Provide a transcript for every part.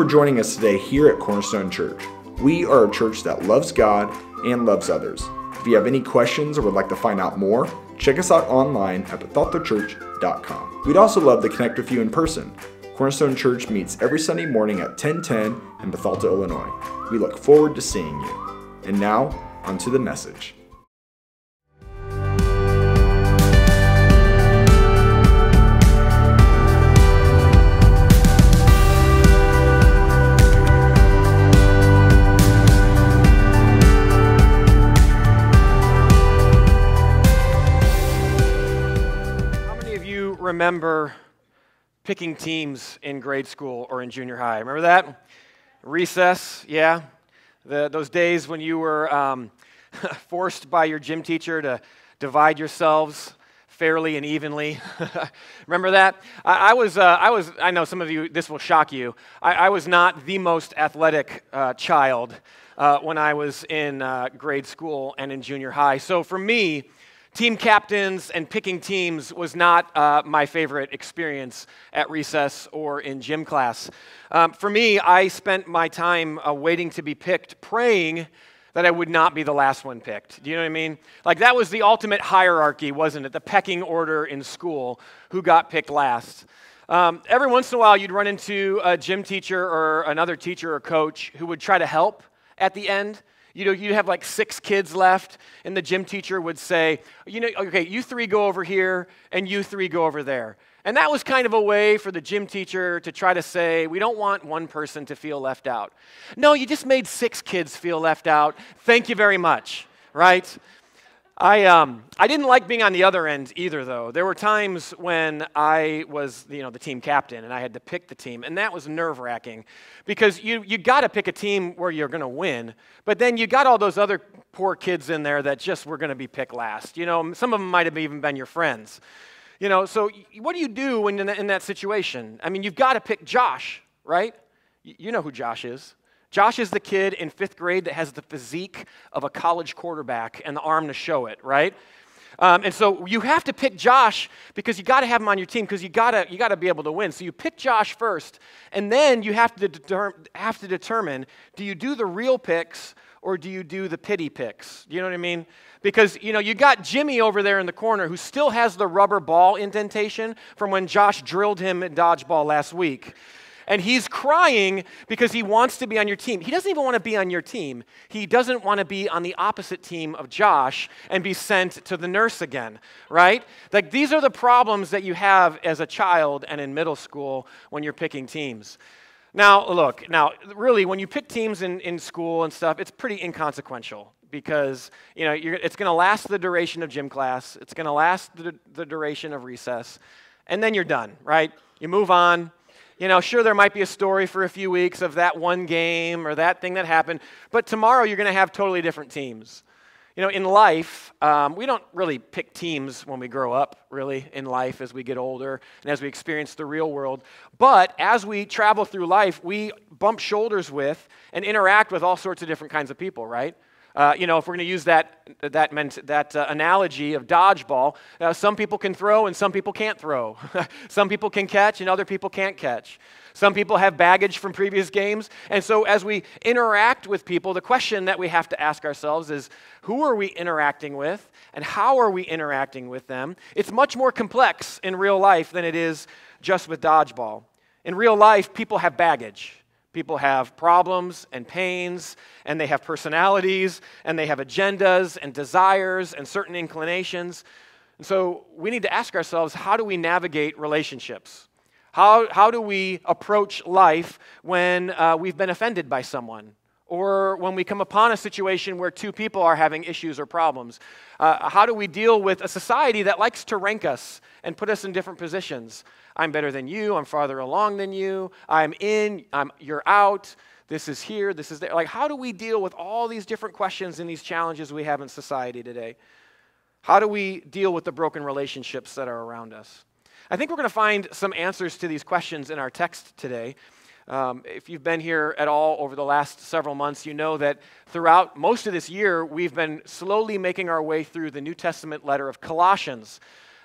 for joining us today here at Cornerstone Church. We are a church that loves God and loves others. If you have any questions or would like to find out more, check us out online at bethaltochurch.com. We'd also love to connect with you in person. Cornerstone Church meets every Sunday morning at 1010 in Bethalto, Illinois. We look forward to seeing you. And now, onto the message. Remember picking teams in grade school or in junior high? Remember that? Recess, yeah. The, those days when you were um, forced by your gym teacher to divide yourselves fairly and evenly. Remember that? I, I was, uh, I was, I know some of you, this will shock you. I, I was not the most athletic uh, child uh, when I was in uh, grade school and in junior high. So for me, team captains and picking teams was not uh, my favorite experience at recess or in gym class. Um, for me, I spent my time uh, waiting to be picked, praying that I would not be the last one picked. Do you know what I mean? Like that was the ultimate hierarchy, wasn't it? The pecking order in school, who got picked last. Um, every once in a while, you'd run into a gym teacher or another teacher or coach who would try to help at the end. You know, you'd have like six kids left, and the gym teacher would say, you know, okay, you three go over here, and you three go over there. And that was kind of a way for the gym teacher to try to say, we don't want one person to feel left out. No, you just made six kids feel left out. Thank you very much, right? I, um, I didn't like being on the other end either, though. There were times when I was, you know, the team captain and I had to pick the team, and that was nerve-wracking because you, you got to pick a team where you're going to win, but then you got all those other poor kids in there that just were going to be picked last. You know, some of them might have even been your friends. You know, so what do you do when in that, in that situation? I mean, you've got to pick Josh, right? You know who Josh is. Josh is the kid in fifth grade that has the physique of a college quarterback and the arm to show it, right? Um, and so you have to pick Josh because you got to have him on your team because you got you to be able to win. So you pick Josh first, and then you have to deter- have to determine: do you do the real picks or do you do the pity picks? Do you know what I mean? Because you know you got Jimmy over there in the corner who still has the rubber ball indentation from when Josh drilled him at dodgeball last week and he's crying because he wants to be on your team. He doesn't even want to be on your team. He doesn't want to be on the opposite team of Josh and be sent to the nurse again, right? Like these are the problems that you have as a child and in middle school when you're picking teams. Now, look, now, really, when you pick teams in, in school and stuff, it's pretty inconsequential because you know it's going to last the duration of gym class, it's going to last the, the duration of recess, and then you're done, right? You move on, you know, sure, there might be a story for a few weeks of that one game or that thing that happened, but tomorrow you're going to have totally different teams. You know, in life, um, we don't really pick teams when we grow up, really, in life as we get older and as we experience the real world. But as we travel through life, we bump shoulders with and interact with all sorts of different kinds of people, right? Uh, you know, if we're going to use that, that, meant, that uh, analogy of dodgeball, uh, some people can throw and some people can't throw. some people can catch and other people can't catch. Some people have baggage from previous games. And so, as we interact with people, the question that we have to ask ourselves is who are we interacting with and how are we interacting with them? It's much more complex in real life than it is just with dodgeball. In real life, people have baggage. People have problems and pains, and they have personalities, and they have agendas and desires and certain inclinations. And so we need to ask ourselves how do we navigate relationships? How, how do we approach life when uh, we've been offended by someone? Or when we come upon a situation where two people are having issues or problems? Uh, how do we deal with a society that likes to rank us and put us in different positions? I'm better than you, I'm farther along than you, I'm in, I'm, you're out, this is here, this is there. Like, how do we deal with all these different questions and these challenges we have in society today? How do we deal with the broken relationships that are around us? I think we're going to find some answers to these questions in our text today. Um, if you've been here at all over the last several months, you know that throughout most of this year, we've been slowly making our way through the New Testament letter of Colossians.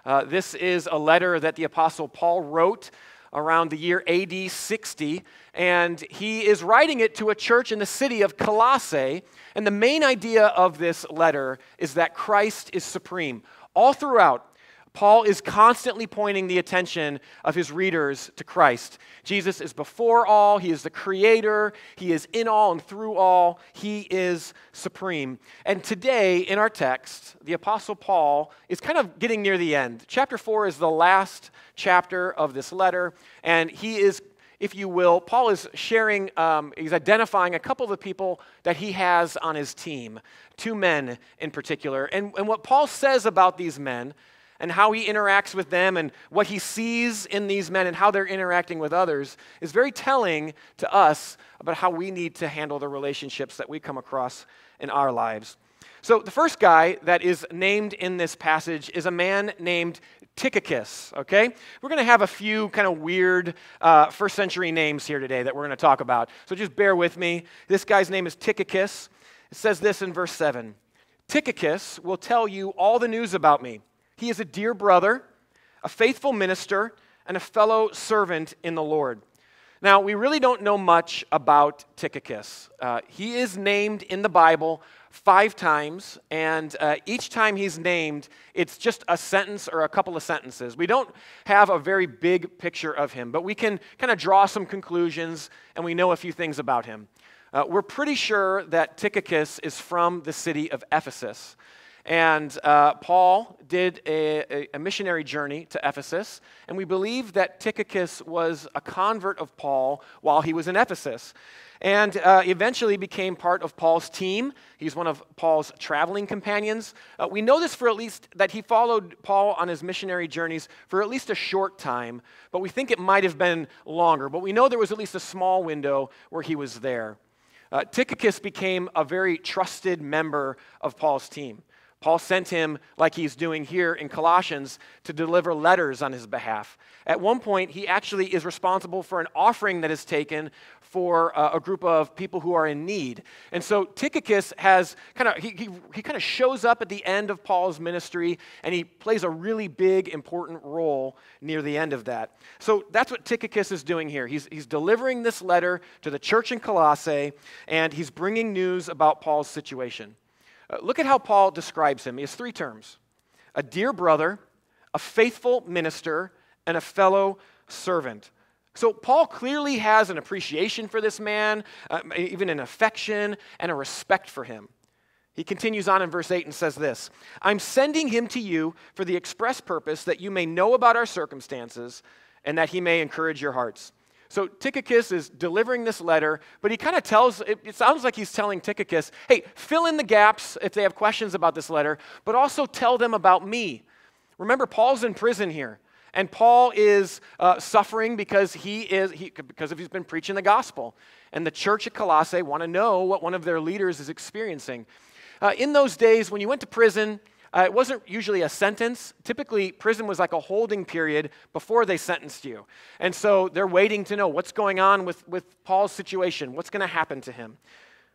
Uh, this is a letter that the Apostle Paul wrote around the year AD 60, and he is writing it to a church in the city of Colossae. And the main idea of this letter is that Christ is supreme. All throughout, Paul is constantly pointing the attention of his readers to Christ. Jesus is before all, he is the creator, he is in all and through all, he is supreme. And today in our text, the Apostle Paul is kind of getting near the end. Chapter 4 is the last chapter of this letter, and he is if you will, Paul is sharing, um, he's identifying a couple of the people that he has on his team, two men in particular. And, and what Paul says about these men and how he interacts with them and what he sees in these men and how they're interacting with others is very telling to us about how we need to handle the relationships that we come across in our lives. So, the first guy that is named in this passage is a man named Tychicus, okay? We're going to have a few kind of weird uh, first century names here today that we're going to talk about. So, just bear with me. This guy's name is Tychicus. It says this in verse 7 Tychicus will tell you all the news about me. He is a dear brother, a faithful minister, and a fellow servant in the Lord. Now, we really don't know much about Tychicus. Uh, he is named in the Bible five times, and uh, each time he's named, it's just a sentence or a couple of sentences. We don't have a very big picture of him, but we can kind of draw some conclusions, and we know a few things about him. Uh, we're pretty sure that Tychicus is from the city of Ephesus. And uh, Paul did a, a, missionary journey to Ephesus, and we believe that Tychicus was a convert of Paul while he was in Ephesus. And uh, eventually became part of Paul's team. He's one of Paul's traveling companions. Uh, we know this for at least that he followed Paul on his missionary journeys for at least a short time, but we think it might have been longer. But we know there was at least a small window where he was there. Uh, Tychicus became a very trusted member of Paul's team. Paul sent him, like he's doing here in Colossians, to deliver letters on his behalf. At one point, he actually is responsible for an offering that is taken for uh, a group of people who are in need. And so Tychicus has kind of, he, he, he kind of shows up at the end of Paul's ministry and he plays a really big, important role near the end of that. So that's what Tychicus is doing here. He's, he's delivering this letter to the church in Colossae and he's bringing news about Paul's situation. Uh, look at how Paul describes him. He has three terms a dear brother, a faithful minister, and a fellow servant. So, Paul clearly has an appreciation for this man, uh, even an affection and a respect for him. He continues on in verse 8 and says this I'm sending him to you for the express purpose that you may know about our circumstances and that he may encourage your hearts. So Tychicus is delivering this letter, but he kind of tells, it, it, sounds like he's telling Tychicus, hey, fill in the gaps if they have questions about this letter, but also tell them about me. Remember, Paul's in prison here. And Paul is uh, suffering because he is he, because he's been preaching the gospel. And the church at Colossae want to know what one of their leaders is experiencing. Uh, in those days, when you went to prison, uh, it wasn't usually a sentence. Typically, prison was like a holding period before they sentenced you. And so they're waiting to know what's going on with, with Paul's situation, what's going to happen to him.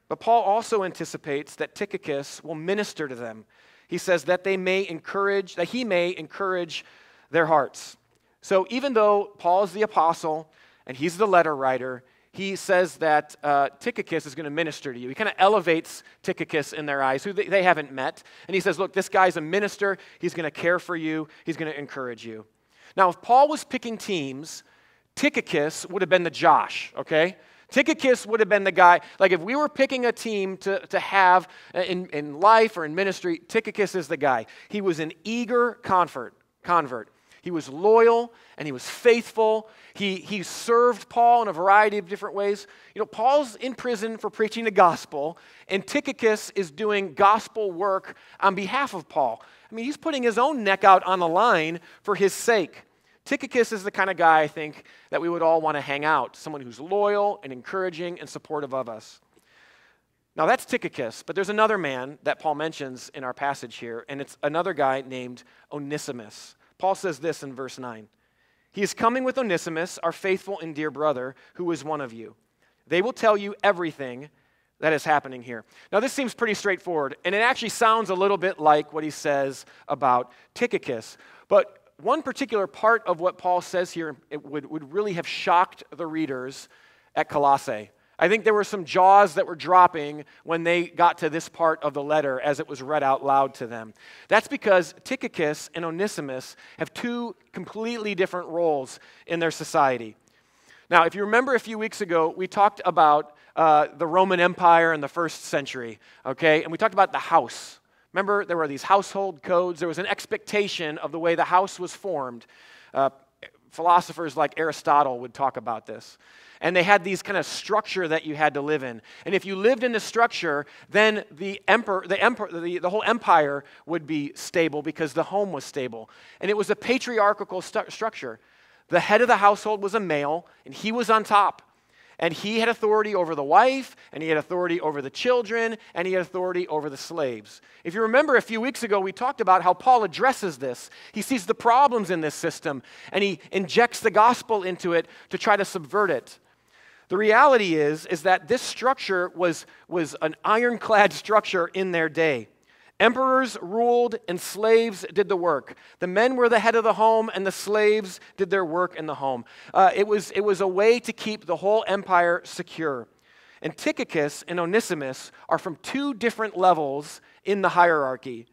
But Paul also anticipates that Tychicus will minister to them. He says that they may encourage, that he may encourage their hearts. So even though Paul is the apostle and he's the letter writer, he says that uh, Tychicus is going to minister to you. He kind of elevates Tychicus in their eyes, who they, they haven't met. And he says, Look, this guy's a minister. He's going to care for you, he's going to encourage you. Now, if Paul was picking teams, Tychicus would have been the Josh, okay? Tychicus would have been the guy, like if we were picking a team to, to have in, in life or in ministry, Tychicus is the guy. He was an eager convert. convert. He was loyal and he was faithful. He, he served Paul in a variety of different ways. You know, Paul's in prison for preaching the gospel, and Tychicus is doing gospel work on behalf of Paul. I mean, he's putting his own neck out on the line for his sake. Tychicus is the kind of guy I think that we would all want to hang out, someone who's loyal and encouraging and supportive of us. Now, that's Tychicus, but there's another man that Paul mentions in our passage here, and it's another guy named Onesimus. Paul says this in verse 9 He is coming with Onesimus, our faithful and dear brother, who is one of you. They will tell you everything that is happening here. Now, this seems pretty straightforward, and it actually sounds a little bit like what he says about Tychicus. But one particular part of what Paul says here would, would really have shocked the readers at Colossae. I think there were some jaws that were dropping when they got to this part of the letter as it was read out loud to them. That's because Tychicus and Onesimus have two completely different roles in their society. Now, if you remember a few weeks ago, we talked about uh, the Roman Empire in the first century, okay? And we talked about the house. Remember, there were these household codes. There was an expectation of the way the house was formed. Uh, philosophers like Aristotle would talk about this and they had these kind of structure that you had to live in. And if you lived in the structure, then the emperor, the, emperor the, the whole empire would be stable because the home was stable. And it was a patriarchal stu- structure. The head of the household was a male, and he was on top. And he had authority over the wife, and he had authority over the children, and he had authority over the slaves. If you remember a few weeks ago, we talked about how Paul addresses this. He sees the problems in this system, and he injects the gospel into it to try to subvert it. The reality is, is that this structure was, was an ironclad structure in their day. Emperors ruled and slaves did the work. The men were the head of the home and the slaves did their work in the home. Uh, it, was, it was a way to keep the whole empire secure. And Tychicus and Onesimus are from two different levels in the hierarchy.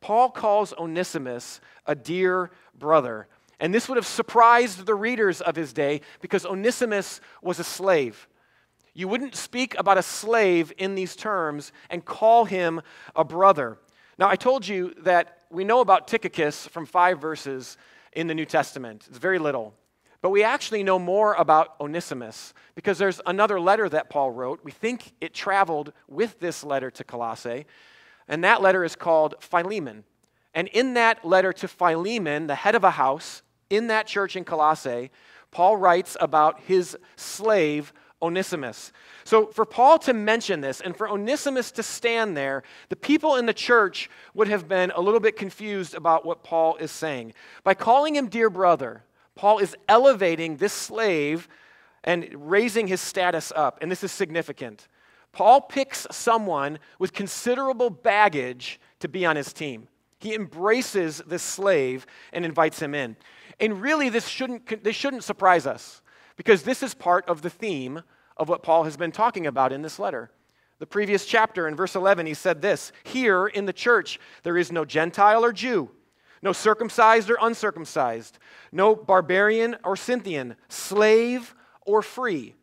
Paul calls Onesimus a dear brother. And this would have surprised the readers of his day because Onesimus was a slave. You wouldn't speak about a slave in these terms and call him a brother. Now, I told you that we know about Tychicus from five verses in the New Testament. It's very little. But we actually know more about Onesimus because there's another letter that Paul wrote. We think it traveled with this letter to Colossae, and that letter is called Philemon. And in that letter to Philemon, the head of a house, in that church in Colossae, Paul writes about his slave, Onesimus. So, for Paul to mention this and for Onesimus to stand there, the people in the church would have been a little bit confused about what Paul is saying. By calling him dear brother, Paul is elevating this slave and raising his status up, and this is significant. Paul picks someone with considerable baggage to be on his team. He embraces this slave and invites him in. And really, this shouldn't, this shouldn't surprise us because this is part of the theme of what Paul has been talking about in this letter. The previous chapter, in verse 11, he said this Here in the church, there is no Gentile or Jew, no circumcised or uncircumcised, no barbarian or Scythian, slave or free,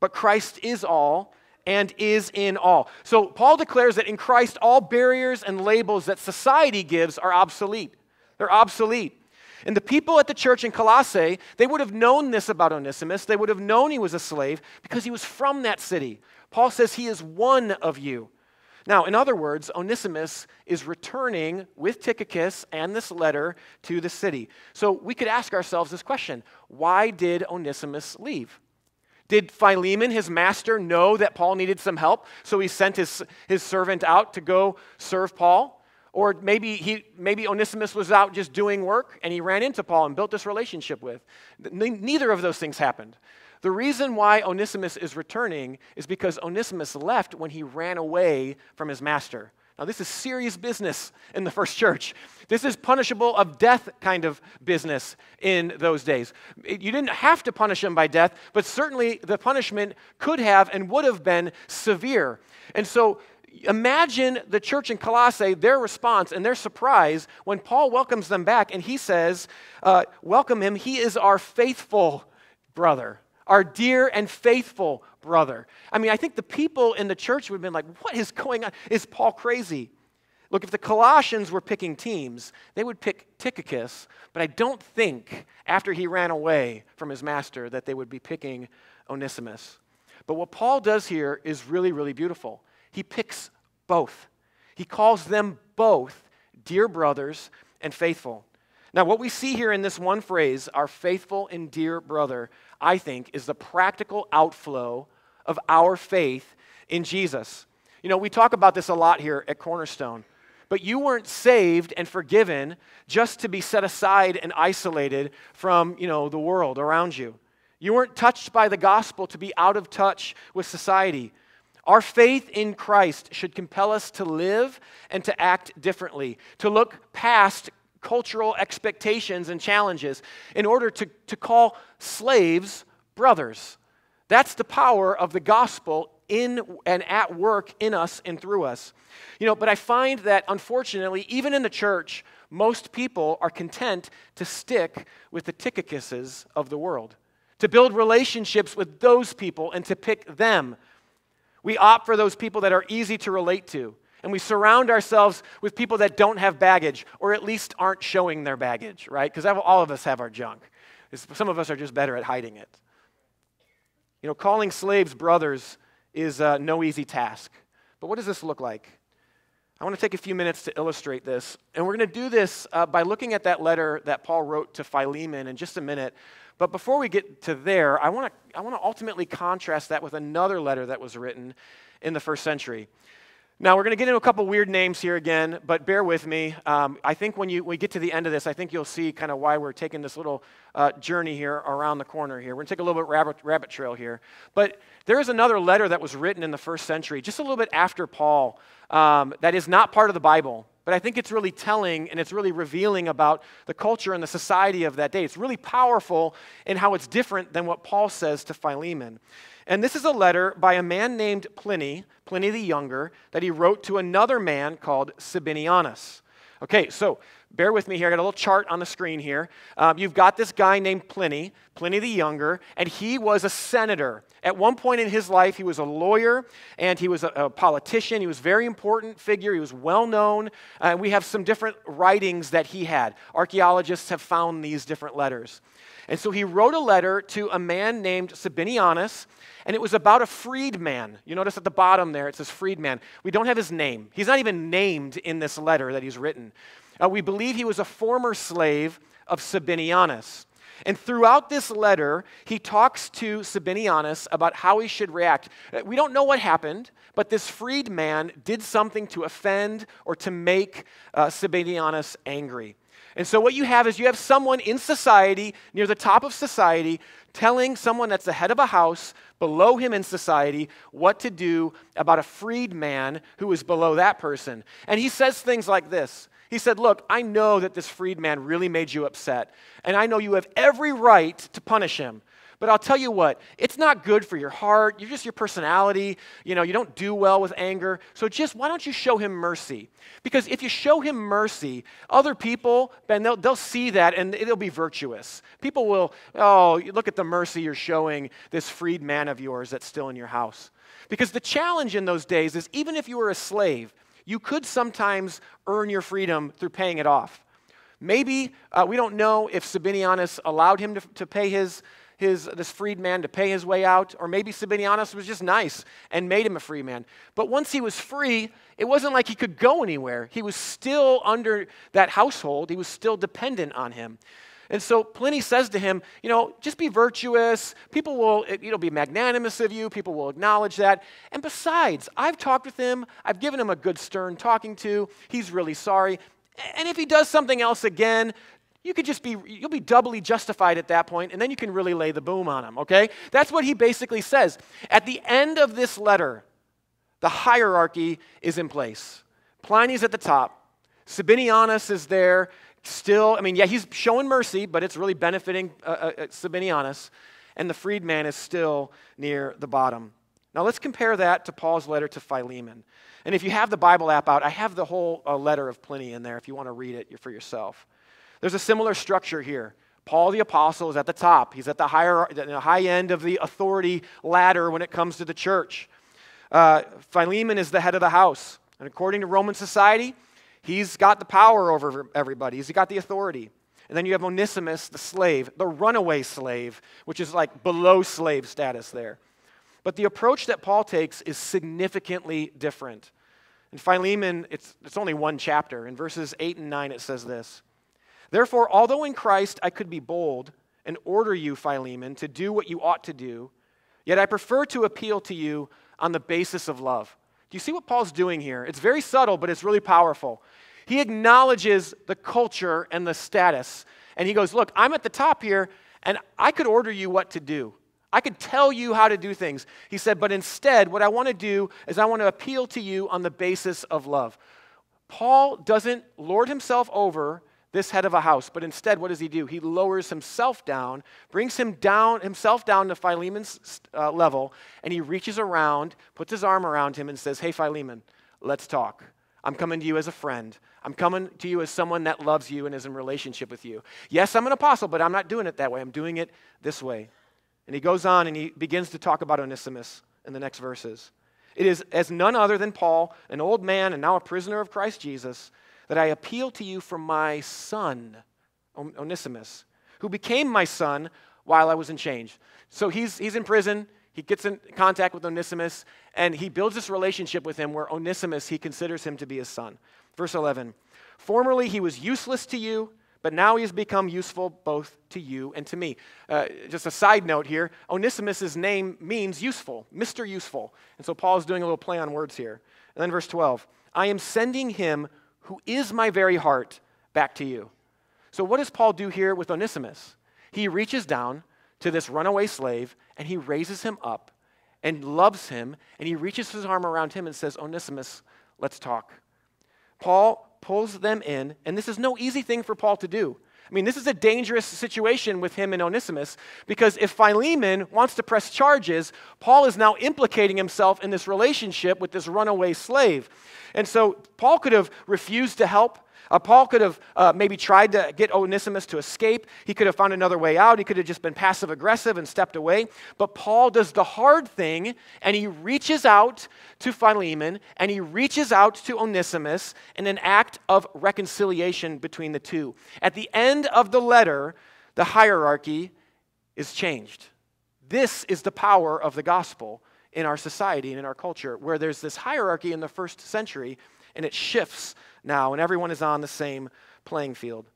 but Christ is all and is in all. So Paul declares that in Christ, all barriers and labels that society gives are obsolete. They're obsolete. And the people at the church in Colossae, they would have known this about Onesimus. They would have known he was a slave because he was from that city. Paul says he is one of you. Now, in other words, Onesimus is returning with Tychicus and this letter to the city. So we could ask ourselves this question why did Onesimus leave? Did Philemon, his master, know that Paul needed some help, so he sent his, his servant out to go serve Paul? Or maybe, he, maybe Onesimus was out just doing work and he ran into Paul and built this relationship with. Neither of those things happened. The reason why Onesimus is returning is because Onesimus left when he ran away from his master. Now, this is serious business in the first church. This is punishable of death kind of business in those days. You didn't have to punish him by death, but certainly the punishment could have and would have been severe. And so imagine the church in Colossae, their response and their surprise when Paul welcomes them back and he says, uh, Welcome him, he is our faithful brother, our dear and faithful brother. I mean, I think the people in the church would have been like, What is going on? Is Paul crazy? Look, if the Colossians were picking teams, they would pick Tychicus, but I don't think after he ran away from his master that they would be picking Onesimus. But what Paul does here is really, really beautiful. He picks both. He calls them both dear brothers and faithful. Now, what we see here in this one phrase, our faithful and dear brother, I think, is the practical outflow of our faith in Jesus. You know, we talk about this a lot here at Cornerstone, but you weren't saved and forgiven just to be set aside and isolated from, you know, the world around you. You weren't touched by the gospel to be out of touch with society. Our faith in Christ should compel us to live and to act differently, to look past cultural expectations and challenges in order to, to call slaves brothers. That's the power of the gospel in and at work in us and through us. You know, but I find that unfortunately, even in the church, most people are content to stick with the Tychicuses of the world, to build relationships with those people and to pick them. We opt for those people that are easy to relate to, and we surround ourselves with people that don't have baggage, or at least aren't showing their baggage, right? Because all of us have our junk. Some of us are just better at hiding it. You know, calling slaves brothers is uh, no easy task. But what does this look like? I want to take a few minutes to illustrate this. And we're going to do this uh, by looking at that letter that Paul wrote to Philemon in just a minute. But before we get to there, I want to, I want to ultimately contrast that with another letter that was written in the first century. Now, we're going to get into a couple weird names here again, but bear with me. Um, I think when, you, when we get to the end of this, I think you'll see kind of why we're taking this little uh, journey here around the corner here. We're going to take a little bit rabbit, rabbit trail here. But there is another letter that was written in the first century, just a little bit after Paul, um, that is not part of the Bible. But I think it's really telling and it's really revealing about the culture and the society of that day. It's really powerful in how it's different than what Paul says to Philemon. And this is a letter by a man named Pliny, Pliny the Younger, that he wrote to another man called Sabinianus. Okay, so bear with me here. I got a little chart on the screen here. Um, you've got this guy named Pliny, Pliny the Younger, and he was a senator. At one point in his life, he was a lawyer and he was a, a politician. He was a very important figure. He was well known. And uh, we have some different writings that he had. Archaeologists have found these different letters. And so he wrote a letter to a man named Sabinianus, and it was about a freedman. You notice at the bottom there it says freedman. We don't have his name. He's not even named in this letter that he's written. Uh, we believe he was a former slave of Sabinianus. And throughout this letter, he talks to Sabinianus about how he should react. Uh, we don't know what happened, but this freedman did something to offend or to make uh, Sabinianus angry. And so, what you have is you have someone in society, near the top of society, telling someone that's the head of a house, below him in society, what to do about a freed man who is below that person. And he says things like this He said, Look, I know that this freed man really made you upset, and I know you have every right to punish him. But I'll tell you what, it's not good for your heart. You're just your personality. You know, you don't do well with anger. So just why don't you show him mercy? Because if you show him mercy, other people, Ben, they'll, they'll see that and it'll be virtuous. People will, oh, look at the mercy you're showing this freed man of yours that's still in your house. Because the challenge in those days is even if you were a slave, you could sometimes earn your freedom through paying it off. Maybe, uh, we don't know if Sabinianus allowed him to, to pay his his, this freed man to pay his way out, or maybe Sabinianus was just nice and made him a free man. But once he was free, it wasn't like he could go anywhere. He was still under that household, he was still dependent on him. And so Pliny says to him, you know, just be virtuous. People will, eh, you know, be magnanimous of you. People will acknowledge that. And besides, I've talked with him. I've given him a good stern talking to. He's really sorry. And if he does something else again, you could just be, you'll be doubly justified at that point, and then you can really lay the boom on him, okay? That's what he basically says. At the end of this letter, the hierarchy is in place. Pliny's at the top, Sabinianus is there, still, I mean, yeah, he's showing mercy, but it's really benefiting uh, uh, uh Sabinianus, and the freedman is still near the bottom. Now let's compare that to Paul's letter to Philemon. And if you have the Bible app out, I have the whole uh, letter of Pliny in there if you want to read it for yourself. There's a similar structure here. Paul the apostle is at the top. He's at the, higher, the high end of the authority ladder when it comes to the church. Uh, Philemon is the head of the house. And according to Roman society, he's got the power over everybody, he's got the authority. And then you have Onesimus, the slave, the runaway slave, which is like below slave status there. But the approach that Paul takes is significantly different. In Philemon, it's, it's only one chapter. In verses 8 and 9, it says this Therefore, although in Christ I could be bold and order you, Philemon, to do what you ought to do, yet I prefer to appeal to you on the basis of love. Do you see what Paul's doing here? It's very subtle, but it's really powerful. He acknowledges the culture and the status. And he goes, Look, I'm at the top here, and I could order you what to do. I could tell you how to do things. He said, But instead, what I want to do is I want to appeal to you on the basis of love. Paul doesn't lord himself over this head of a house. But instead, what does he do? He lowers himself down, brings him down himself down to Philemon's uh, level, and he reaches around, puts his arm around him, and says, Hey, Philemon, let's talk. I'm coming to you as a friend. I'm coming to you as someone that loves you and is in relationship with you. Yes, I'm an apostle, but I'm not doing it that way. I'm doing it this way. And he goes on and he begins to talk about Onesimus in the next verses. It is as none other than Paul, an old man and now a prisoner of Christ Jesus, that I appeal to you for my son, Onesimus, who became my son while I was in chains. So he's, he's in prison. He gets in contact with Onesimus, and he builds this relationship with him where Onesimus, he considers him to be his son. Verse 11 Formerly he was useless to you, but now he has become useful both to you and to me. Uh, just a side note here Onesimus' name means useful, Mr. Useful. And so Paul is doing a little play on words here. And then verse 12 I am sending him who is my very heart, back to you. So, what does Paul do here with Onesimus? He reaches down to this runaway slave and he raises him up and loves him and he reaches his arm around him and says, Onesimus, let's talk. Paul pulls them in, and this is no easy thing for Paul to do. I mean, this is a dangerous situation with him and Onesimus because if Philemon wants to press charges, Paul is now implicating himself in this relationship with this runaway slave. And so Paul could have refused to help. Uh, Paul could have uh, maybe tried to get Onesimus to escape. He could have found another way out. He could have just been passive aggressive and stepped away. But Paul does the hard thing and he reaches out to Philemon and he reaches out to Onesimus in an act of reconciliation between the two. At the end of the letter, the hierarchy is changed. This is the power of the gospel in our society and in our culture, where there's this hierarchy in the first century, and it shifts now, and everyone is on the same playing field.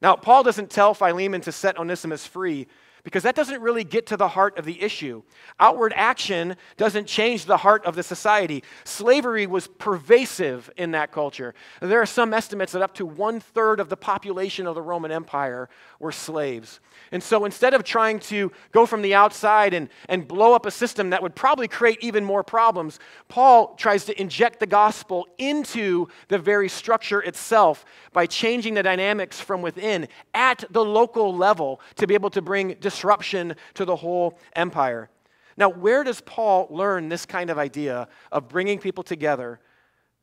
Now, Paul doesn't tell Philemon to set Onesimus free because that doesn't really get to the heart of the issue. Outward action doesn't change the heart of the society. Slavery was pervasive in that culture. There are some estimates that up to one third of the population of the Roman Empire were slaves. And so instead of trying to go from the outside and, and blow up a system that would probably create even more problems, Paul tries to inject the gospel into the very structure itself by changing the dynamics from within at the local level to be able to bring disruption to the whole empire. Now, where does Paul learn this kind of idea of bringing people together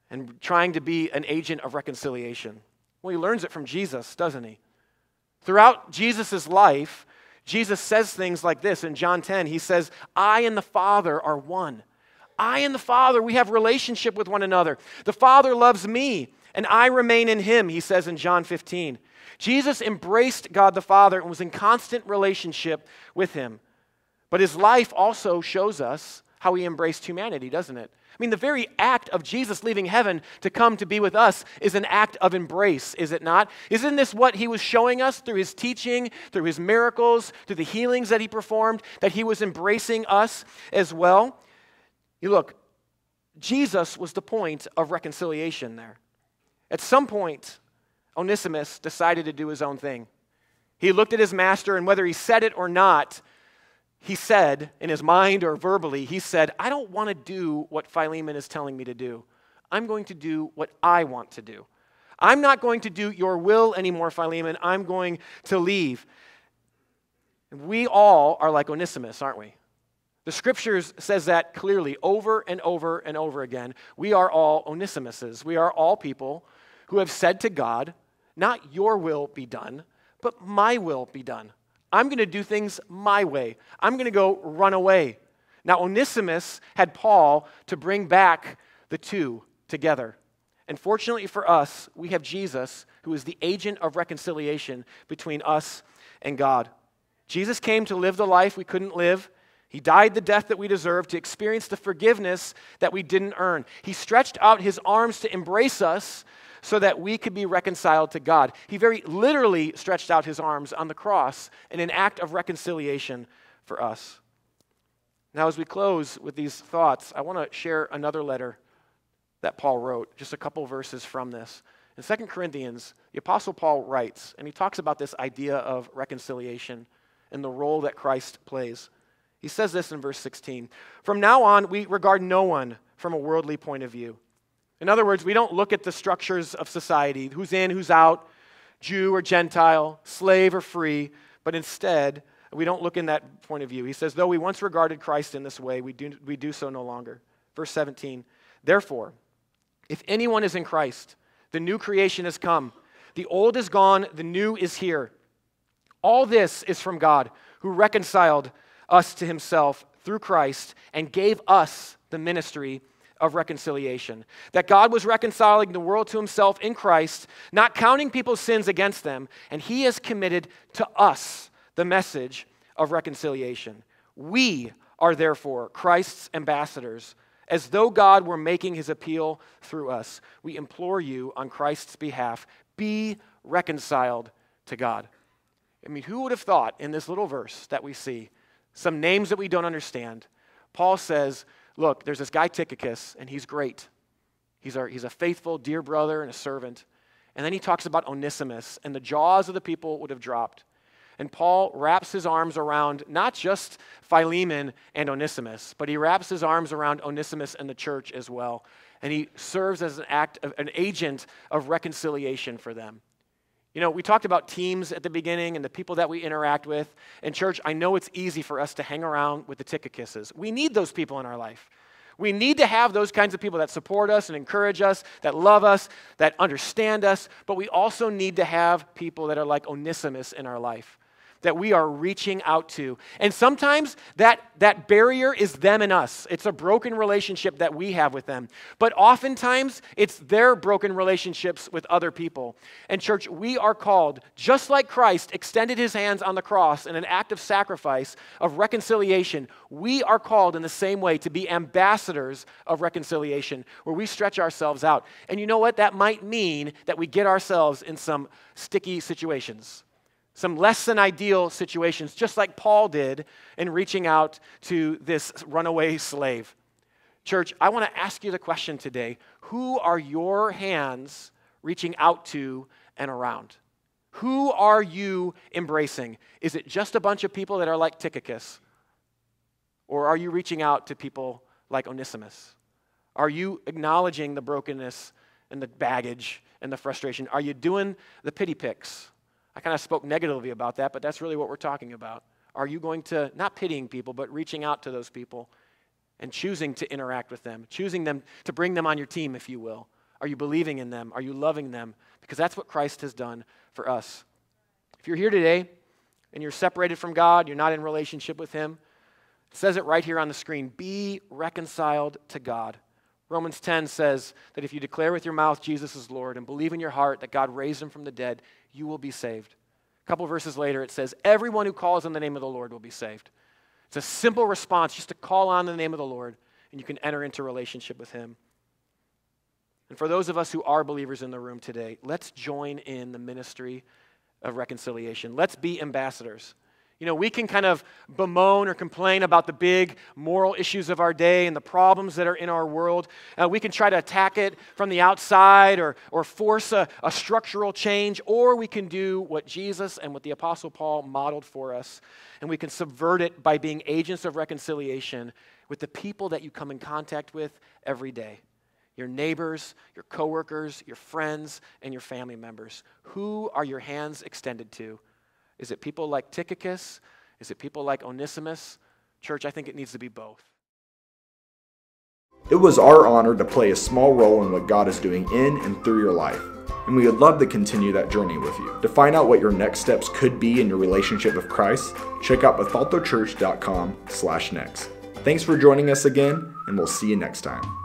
and trying to be an agent of reconciliation? Well, he learns it from Jesus, doesn't he? Throughout Jesus' life, Jesus says things like this in John 10. He says, I and the Father are one. I and the Father, we have relationship with one another. The Father loves me, and I remain in him, he says in John 15. Jesus embraced God the Father and was in constant relationship with him. But his life also shows us how he embraced humanity, doesn't it? I mean, the very act of Jesus leaving heaven to come to be with us is an act of embrace, is it not? Isn't this what he was showing us through his teaching, through his miracles, through the healings that he performed, that he was embracing us as well? You look, Jesus was the point of reconciliation there. At some point, Onesimus decided to do his own thing. He looked at his master, and whether he said it or not, he said, in his mind or verbally, he said, I don't want to do what Philemon is telling me to do. I'm going to do what I want to do. I'm not going to do your will anymore, Philemon. I'm going to leave. We all are like Onesimus, aren't we? The scriptures says that clearly over and over and over again. We are all Onesimuses. We are all people who have said to God, not your will be done, but my will be done. I'm going to do things my way. I'm going to go run away. Now, Onesimus had Paul to bring back the two together. And fortunately for us, we have Jesus, who is the agent of reconciliation between us and God. Jesus came to live the life we couldn't live. He died the death that we deserved to experience the forgiveness that we didn't earn. He stretched out his arms to embrace us so that we could be reconciled to God. He very literally stretched out his arms on the cross in an act of reconciliation for us. Now, as we close with these thoughts, I want to share another letter that Paul wrote, just a couple verses from this. In 2 Corinthians, the Apostle Paul writes, and he talks about this idea of reconciliation and the role that Christ plays. He says this in verse 16 From now on, we regard no one from a worldly point of view. In other words, we don't look at the structures of society who's in, who's out. Jew or Gentile, slave or free, but instead, we don't look in that point of view. He says, though we once regarded Christ in this way, we do, we do so no longer. Verse 17, therefore, if anyone is in Christ, the new creation has come. The old is gone, the new is here. All this is from God, who reconciled us to himself through Christ and gave us the ministry of reconciliation. That God was reconciling the world to himself in Christ, not counting people's sins against them, and he has committed to us the message of reconciliation. We are therefore Christ's ambassadors, as though God were making his appeal through us. We implore you on Christ's behalf be reconciled to God. I mean, who would have thought in this little verse that we see some names that we don't understand? Paul says, Look, there's this guy Tychicus, and he's great. He's, our, he's a faithful, dear brother and a servant. And then he talks about Onesimus, and the jaws of the people would have dropped. And Paul wraps his arms around not just Philemon and Onesimus, but he wraps his arms around Onesimus and the church as well. And he serves as an act of an agent of reconciliation for them. You know, we talked about teams at the beginning and the people that we interact with. In church, I know it's easy for us to hang around with the Tychicuses. We need those people in our life. We need to have those kinds of people that support us and encourage us, that love us, that understand us, but we also need to have people that are like Onesimus in our life that we are reaching out to. And sometimes that, that barrier is them and us. It's a broken relationship that we have with them. But oftentimes, it's their broken relationships with other people. And, church, we are called, just like Christ extended his hands on the cross in an act of sacrifice, of reconciliation, we are called in the same way to be ambassadors of reconciliation, where we stretch ourselves out. And you know what? That might mean that we get ourselves in some sticky situations some less than ideal situations, just like Paul did in reaching out to this runaway slave. Church, I want to ask you the question today who are your hands reaching out to and around? Who are you embracing? Is it just a bunch of people that are like Tychicus? Or are you reaching out to people like Onesimus? Are you acknowledging the brokenness and the baggage and the frustration? Are you doing the pity picks? I kind of spoke negatively about that, but that's really what we're talking about. Are you going to, not pitying people, but reaching out to those people and choosing to interact with them, choosing them to bring them on your team, if you will? Are you believing in them? Are you loving them? Because that's what Christ has done for us. If you're here today and you're separated from God, you're not in relationship with Him, it says it right here on the screen be reconciled to God. Romans 10 says that if you declare with your mouth Jesus is Lord and believe in your heart that God raised him from the dead, you will be saved. A couple verses later, it says, Everyone who calls on the name of the Lord will be saved. It's a simple response just to call on the name of the Lord, and you can enter into relationship with him. And for those of us who are believers in the room today, let's join in the ministry of reconciliation. Let's be ambassadors. You know, we can kind of bemoan or complain about the big moral issues of our day and the problems that are in our world. Uh, we can try to attack it from the outside or, or force a, a structural change, or we can do what Jesus and what the Apostle Paul modeled for us, and we can subvert it by being agents of reconciliation with the people that you come in contact with every day your neighbors, your coworkers, your friends, and your family members. Who are your hands extended to? Is it people like Tychicus? Is it people like Onesimus? Church, I think it needs to be both. It was our honor to play a small role in what God is doing in and through your life, and we would love to continue that journey with you. To find out what your next steps could be in your relationship with Christ, check out bethaltochurch.com slash next. Thanks for joining us again, and we'll see you next time.